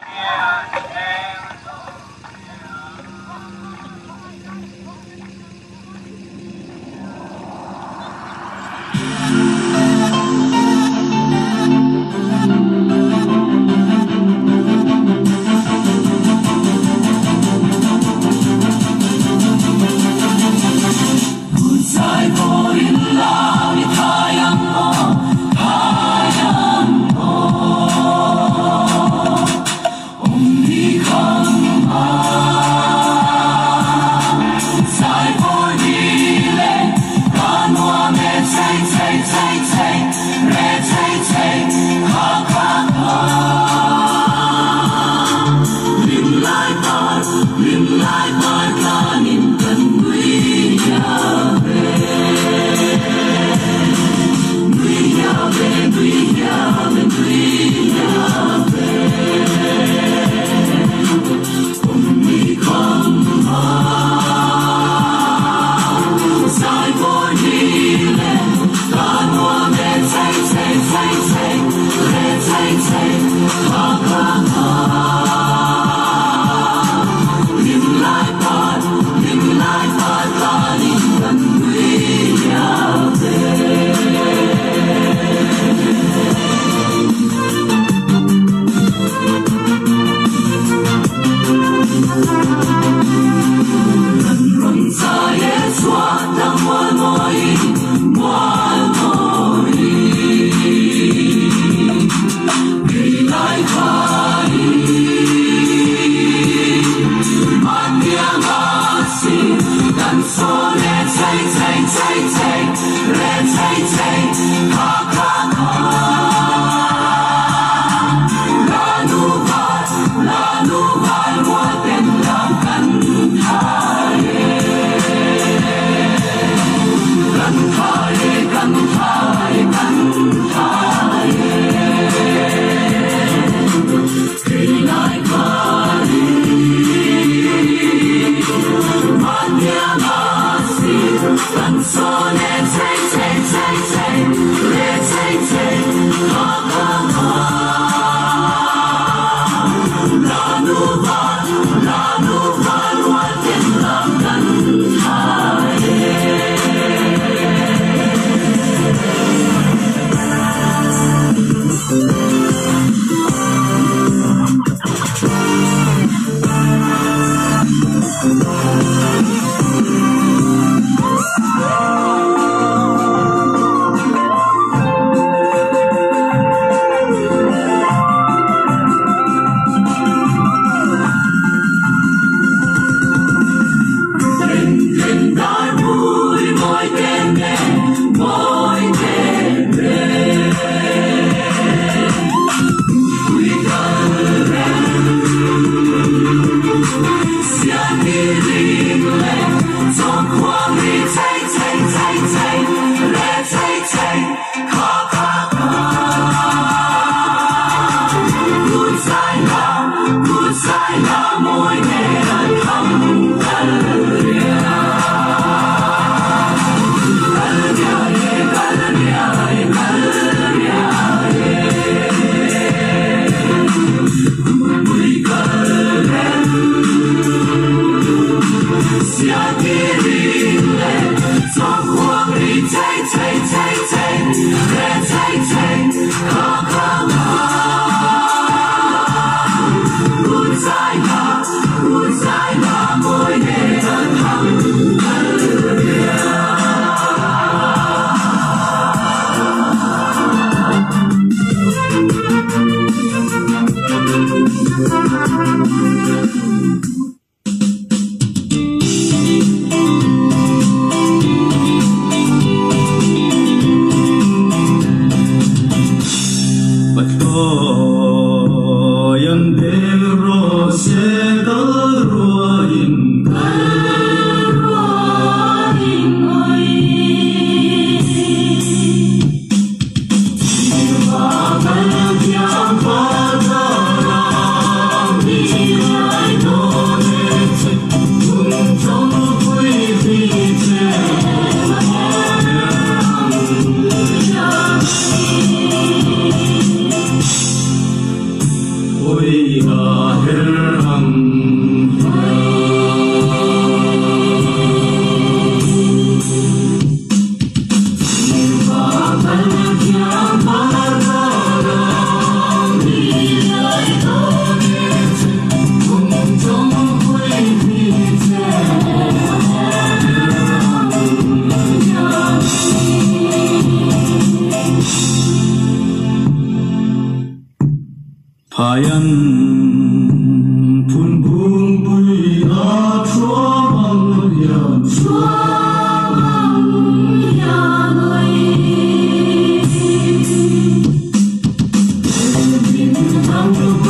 Yeah. Oklahoma. Come let's take, hey, hey, hey, let's hey, hey. could بندے You know.